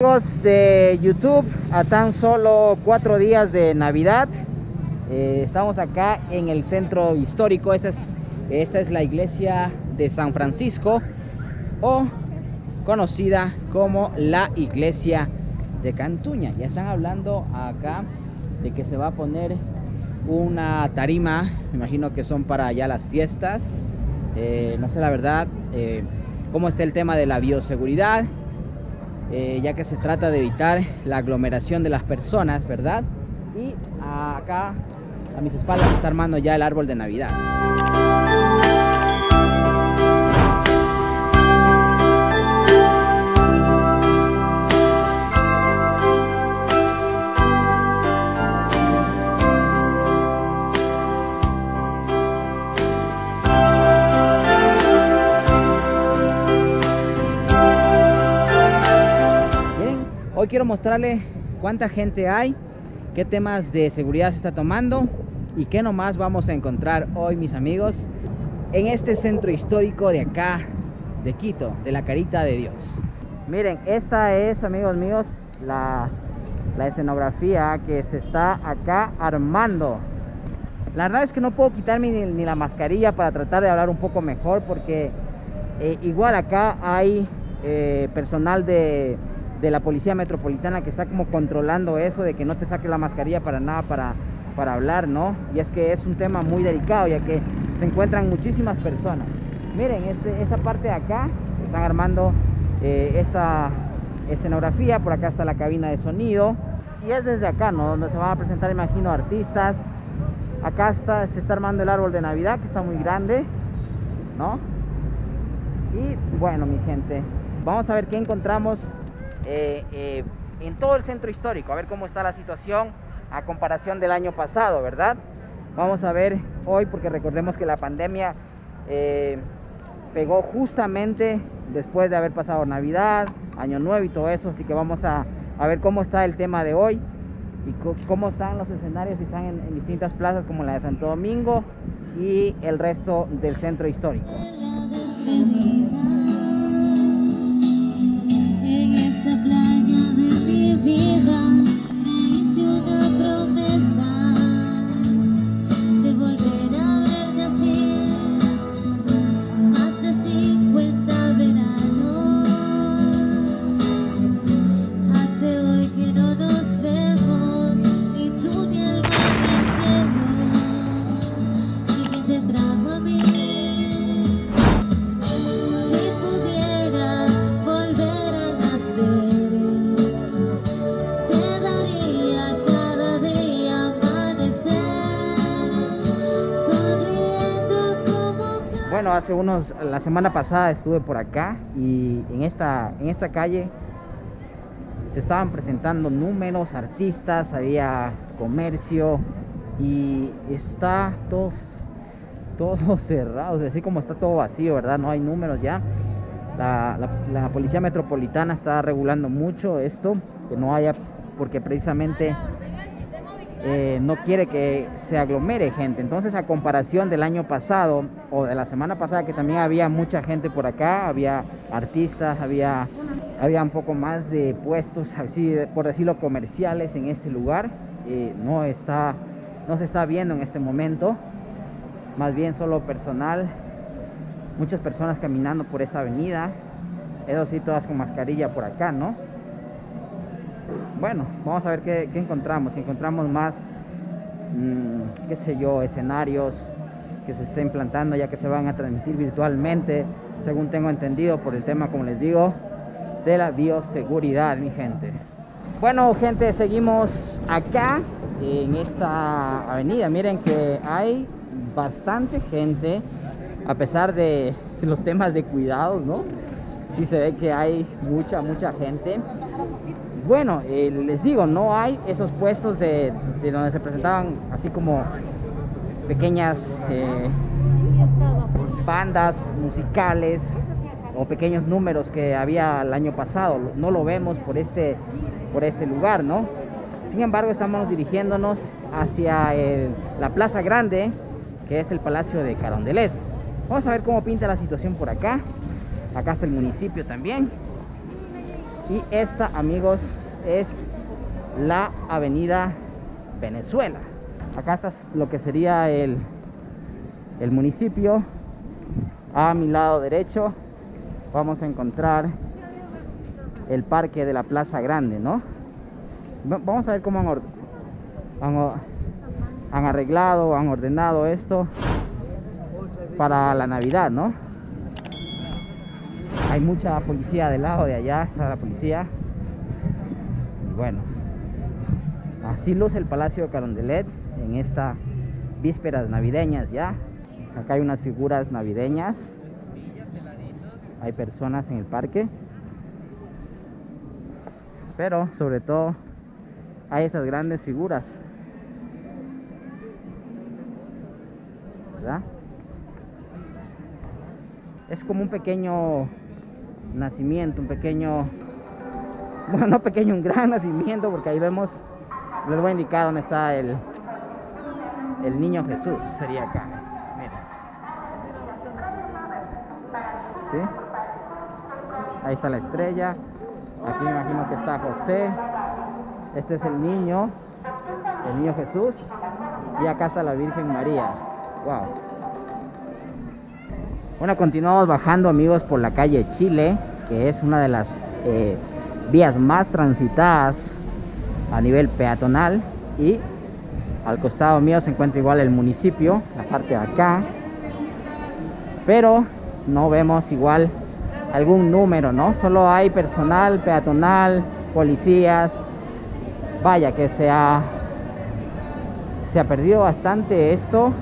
Amigos de YouTube, a tan solo cuatro días de Navidad, eh, estamos acá en el centro histórico. Esta es, esta es la iglesia de San Francisco o conocida como la iglesia de Cantuña. Ya están hablando acá de que se va a poner una tarima, me imagino que son para ya las fiestas. Eh, no sé la verdad eh, cómo está el tema de la bioseguridad eh, ya que se trata de evitar la aglomeración de las personas, ¿verdad? Y acá a mis espaldas está armando ya el árbol de Navidad. Quiero mostrarle cuánta gente hay, qué temas de seguridad se está tomando y qué nomás vamos a encontrar hoy, mis amigos, en este centro histórico de acá, de Quito, de la Carita de Dios. Miren, esta es, amigos míos, la, la escenografía que se está acá armando. La verdad es que no puedo quitarme ni, ni la mascarilla para tratar de hablar un poco mejor porque eh, igual acá hay eh, personal de de la policía metropolitana que está como controlando eso de que no te saques la mascarilla para nada para, para hablar, ¿no? Y es que es un tema muy delicado ya que se encuentran muchísimas personas. Miren, este, esta parte de acá están armando eh, esta escenografía, por acá está la cabina de sonido y es desde acá, ¿no? Donde se van a presentar, imagino, artistas. Acá está, se está armando el árbol de Navidad que está muy grande, ¿no? Y bueno, mi gente, vamos a ver qué encontramos eh, eh, en todo el centro histórico, a ver cómo está la situación a comparación del año pasado, ¿verdad? Vamos a ver hoy, porque recordemos que la pandemia eh, pegó justamente después de haber pasado Navidad, Año Nuevo y todo eso, así que vamos a, a ver cómo está el tema de hoy y cómo están los escenarios, si están en, en distintas plazas como la de Santo Domingo y el resto del centro histórico. Hace unos, la semana pasada estuve por acá y en esta, en esta calle se estaban presentando números, artistas, había comercio y está todo, todo cerrado, así como está todo vacío, ¿verdad? No hay números ya. La, la, la policía metropolitana está regulando mucho esto, que no haya, porque precisamente eh, no quiere que se aglomere gente. Entonces, a comparación del año pasado o de la semana pasada, que también había mucha gente por acá, había artistas, había, había un poco más de puestos, así por decirlo, comerciales en este lugar. No, está, no se está viendo en este momento, más bien solo personal, muchas personas caminando por esta avenida, eso sí, todas con mascarilla por acá, ¿no? Bueno, vamos a ver qué, encontramos. Si encontramos más, mmm, qué sé yo, escenarios que se estén plantando ya que se van a transmitir virtualmente, según tengo entendido por el tema, como les digo, de la bioseguridad, mi gente. Bueno, gente, seguimos acá en esta avenida. Miren que hay bastante gente, a pesar de los temas de cuidado, ¿no? Sí se ve que hay mucha, mucha gente bueno, eh, les digo, no hay esos puestos de, de, donde se presentaban así como pequeñas eh, bandas musicales o pequeños números que había el año pasado. No lo vemos por este, por este lugar, ¿no? Sin embargo, estamos dirigiéndonos hacia el, la Plaza Grande, que es el Palacio de Carondelet. Vamos a ver cómo pinta la situación por acá. Acá está el municipio también. Y esta, amigos, es la avenida Venezuela. Acá está lo que sería el, el municipio. A mi lado derecho vamos a encontrar el parque de la Plaza Grande, ¿no? Vamos a ver cómo han, han, han arreglado, han ordenado esto para la Navidad, ¿no? Hay mucha policía del lado de allá, está la policía. Y bueno, así luce el Palacio de Carondelet en estas vísperas navideñas ya. Acá hay unas figuras navideñas. Hay personas en el parque. Pero sobre todo hay estas grandes figuras. Es como un pequeño nacimiento, un pequeño, bueno, no pequeño, un gran nacimiento, porque ahí vemos, les voy a indicar dónde está el, el niño Jesús, sería acá. Miren. ¿Sí? Ahí está la estrella. Aquí me imagino que está José. Este es el niño, el niño Jesús. Y acá está la Virgen María. Wow. Bueno, continuamos bajando amigos por la calle Chile, que es una de las eh, vías más transitadas a nivel peatonal y al costado mío se encuentra igual el municipio, la parte de acá, pero no vemos igual algún número, ¿no? Solo hay personal peatonal, policías, vaya que se ha, se ha perdido bastante esto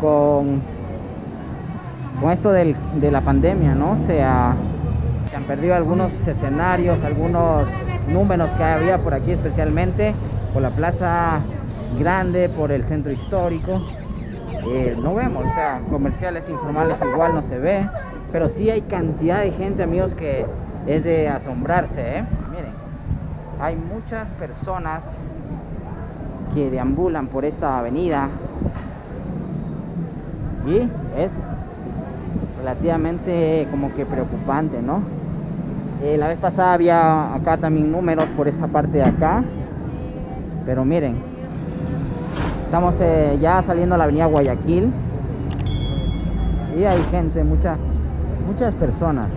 con con esto del, de la pandemia, ¿no? Se, se, han perdido algunos escenarios, algunos números que había por aquí especialmente, por la plaza grande, por el centro histórico. Eh, no vemos, o sea, comerciales informales igual no se ve, pero sí hay cantidad de gente, amigos, que es de asombrarse, ¿eh? Miren, hay muchas personas que deambulan por esta avenida y es relativamente como que preocupante, ¿no? Eh, la vez pasada había acá también números por esta parte de acá, pero miren, estamos eh, ya saliendo a la avenida Guayaquil y hay gente, muchas muchas personas.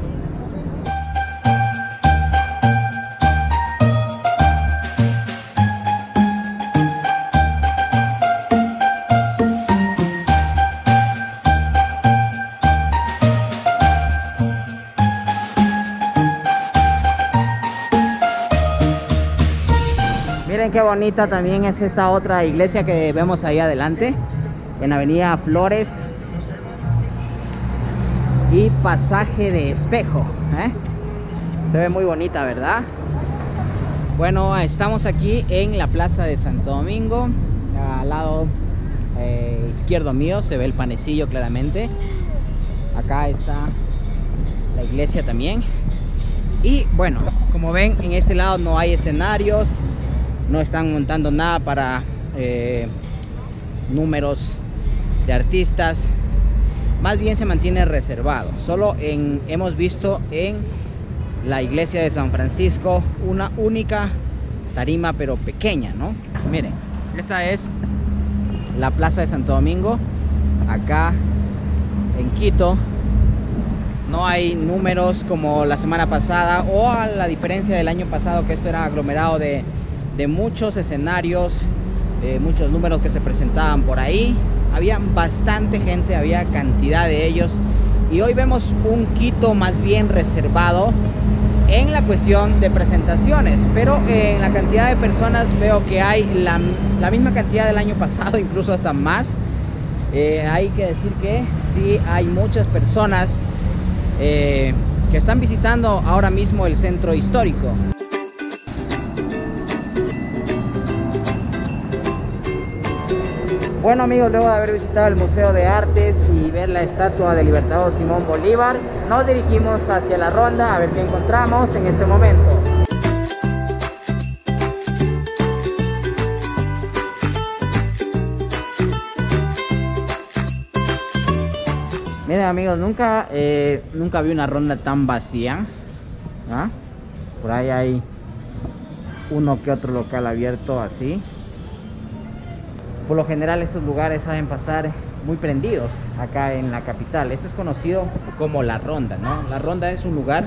Qué bonita también es esta otra iglesia que vemos ahí adelante en avenida Flores. Y pasaje de espejo ¿eh? se ve muy bonita verdad bueno estamos aquí en la plaza de Santo Domingo al lado eh, izquierdo mío se ve el panecillo claramente. Acá está la iglesia también. Y bueno como ven en este lado no hay escenarios no están montando nada para eh, números de artistas. Más bien se mantiene reservado. Solo en, hemos visto en la iglesia de San Francisco una única tarima pero pequeña no miren esta es la plaza de Santo Domingo acá en Quito. No hay números como la semana pasada o a la diferencia del año pasado que esto era aglomerado de de muchos escenarios, muchos números que se presentaban por ahí. Había bastante gente, había cantidad de ellos. Y hoy vemos un Quito más bien reservado en la cuestión de presentaciones. Pero en la cantidad de personas veo que hay la, misma cantidad del año pasado, incluso hasta más. Eh, hay que decir que sí hay muchas personas eh, que están visitando ahora mismo el centro histórico. Bueno amigos, luego de haber visitado el Museo de Artes y ver la estatua del Libertador Simón Bolívar, nos dirigimos hacia la ronda a ver qué encontramos en este momento. Miren amigos, nunca, eh, nunca vi una ronda tan vacía. ¿ah? Por ahí hay uno que otro local abierto así. Por lo general estos lugares saben pasar muy prendidos acá en la capital. Esto es conocido como La Ronda, ¿no? La Ronda es un lugar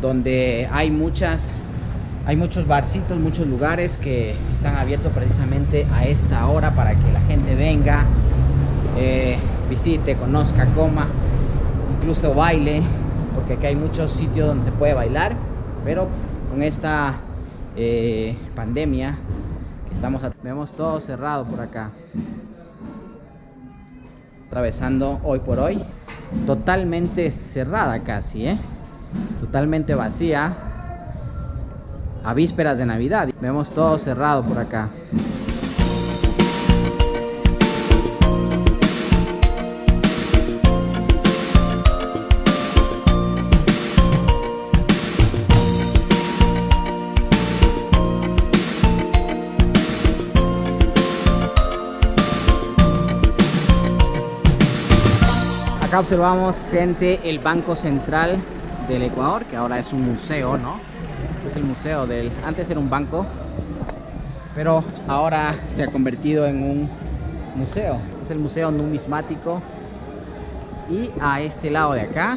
donde hay muchas hay muchos barcitos, muchos lugares que están abiertos precisamente a esta hora para que la gente venga, eh, visite, conozca, coma, incluso baile, porque aquí hay muchos sitios donde se puede bailar, pero con esta eh, pandemia estamos, vemos todo cerrado por acá, atravesando hoy por hoy, totalmente cerrada casi, ¿eh? totalmente vacía, a vísperas de Navidad. Vemos todo cerrado por acá. Acá observamos gente el Banco Central del Ecuador, que ahora es un museo, ¿no? es el museo del... Antes era un banco, pero ahora se ha convertido en un museo. Es el museo numismático. Y a este lado de acá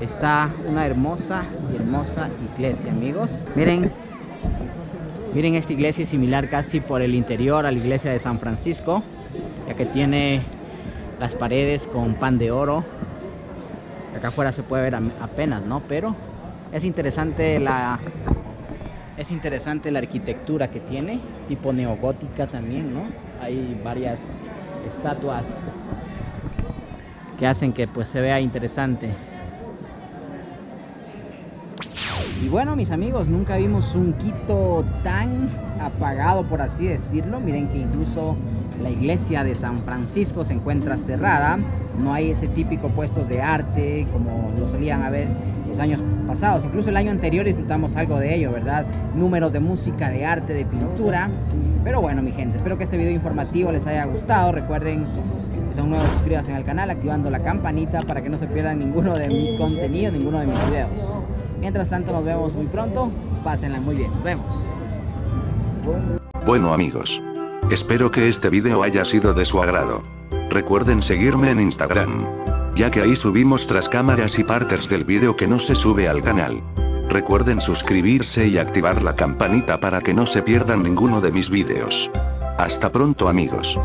está una hermosa y hermosa iglesia, amigos. Miren, miren esta iglesia es similar casi por el interior a la iglesia de San Francisco, ya que tiene las paredes con pan de oro. acá afuera se puede ver apenas, ¿no? Pero es interesante la es interesante la arquitectura que tiene, tipo neogótica también, ¿no? Hay varias estatuas que hacen que pues se vea interesante. Y bueno, mis amigos, nunca vimos un Quito tan apagado, por así decirlo. Miren que incluso la iglesia de San Francisco se encuentra cerrada. No hay ese típico puestos de arte como lo solían haber los años pasados. Incluso el año anterior disfrutamos algo de ello, ¿verdad? Números de música, de arte, de pintura. Pero bueno, mi gente, espero que este video informativo les haya gustado. Recuerden, si son nuevos, suscríbanse al canal activando la campanita para que no se pierdan ninguno de mi contenido, ninguno de mis videos. Mientras tanto, nos vemos muy pronto. Pásenla muy bien. Nos vemos. Bueno amigos. Espero que este video haya sido de su agrado. Recuerden seguirme en Instagram ya que ahí subimos tras cámaras y partes del vídeo que no se sube al canal. Recuerden suscribirse y activar la campanita para que no se pierdan ninguno de mis vídeos. Hasta pronto amigos.